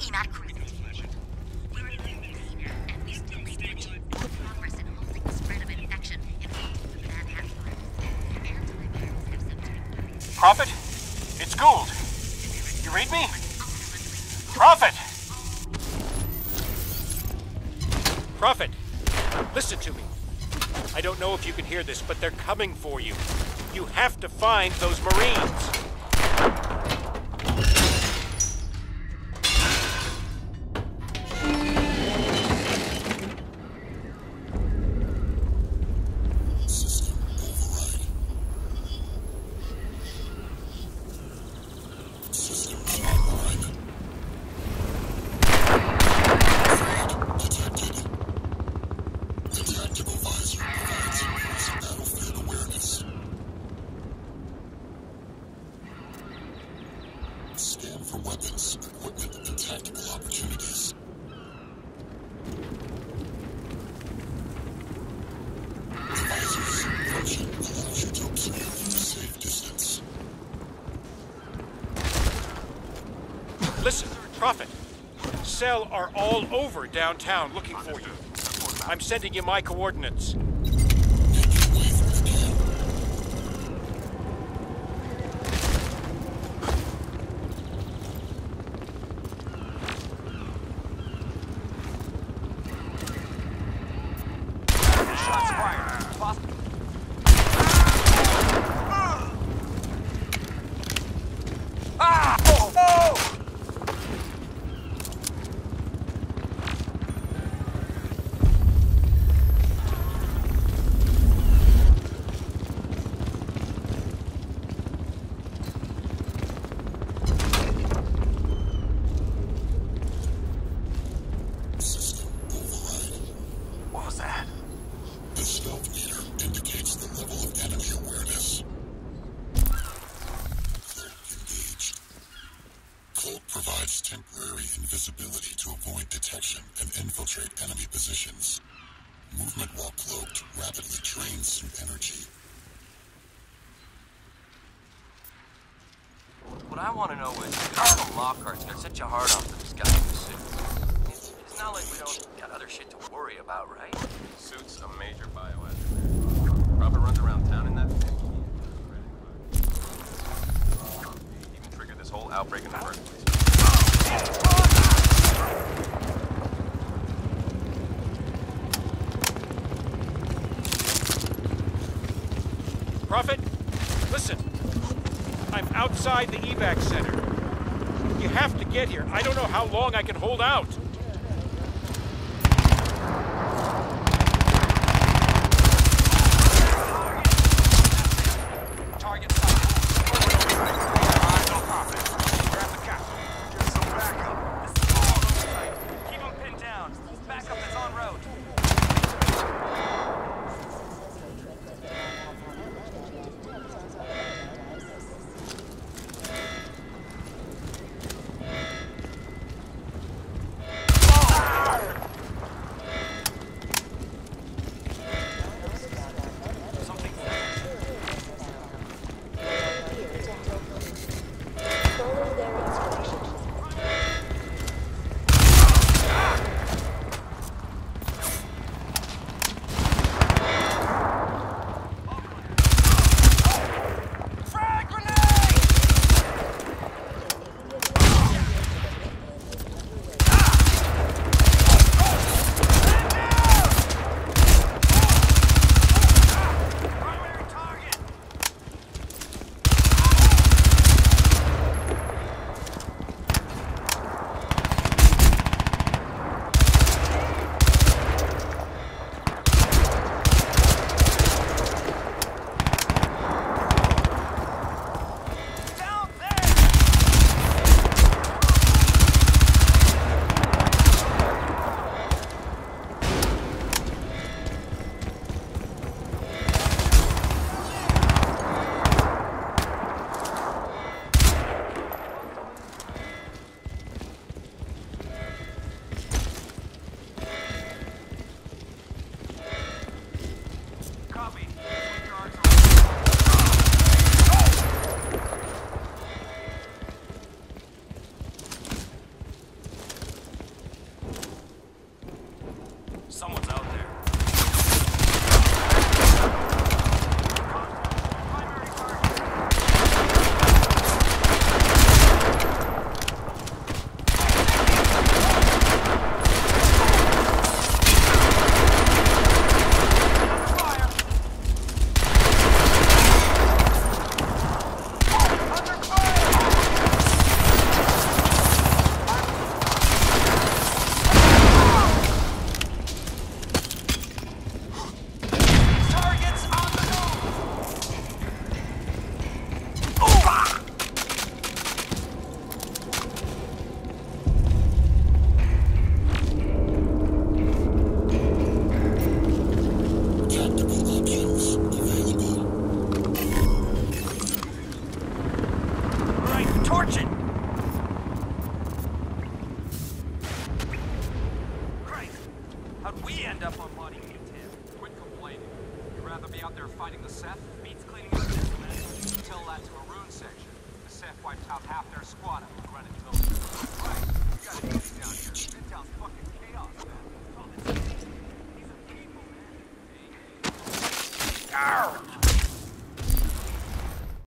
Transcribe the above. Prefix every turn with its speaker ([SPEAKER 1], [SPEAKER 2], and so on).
[SPEAKER 1] symptoms.
[SPEAKER 2] Prophet? It's Gould. You read me? Prophet! Prophet, listen to me. I don't know if you can hear this, but they're coming for you. You have to find those Marines.
[SPEAKER 3] Equipment, and tactical opportunities.
[SPEAKER 2] Listen, Prophet. Cell are all over downtown looking for you. I'm sending you my coordinates.
[SPEAKER 4] Fired.
[SPEAKER 3] To avoid detection and infiltrate enemy positions. Movement while cloaked rapidly drains some energy.
[SPEAKER 4] What I want to know is how the Lockhart's got such a hard on for this guy in the suit. It's not like we don't got other shit to worry about, right?
[SPEAKER 5] Suit's a major biohazard. Prophet runs around town in that thing. Even triggered this whole outbreak in the first place.
[SPEAKER 2] Prophet, listen. I'm outside the evac center. You have to get here. I don't know how long I can hold out. Someone's wiped out half their squad up in Greenwich Village. Right. Midtown's fucking chaos, man.